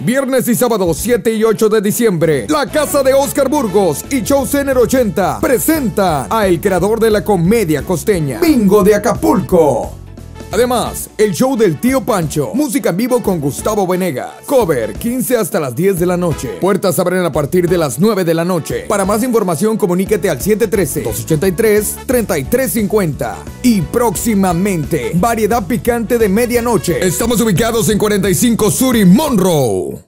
Viernes y sábado 7 y 8 de diciembre, la casa de Oscar Burgos y Show Center 80 presenta a el creador de la comedia costeña, Bingo de Acapulco. Además, el show del tío Pancho, música en vivo con Gustavo Venegas, cover 15 hasta las 10 de la noche. Puertas abren a partir de las 9 de la noche. Para más información comuníquete al 713-283-3350. Y próximamente, variedad picante de medianoche. Estamos ubicados en 45 Sur y Monroe.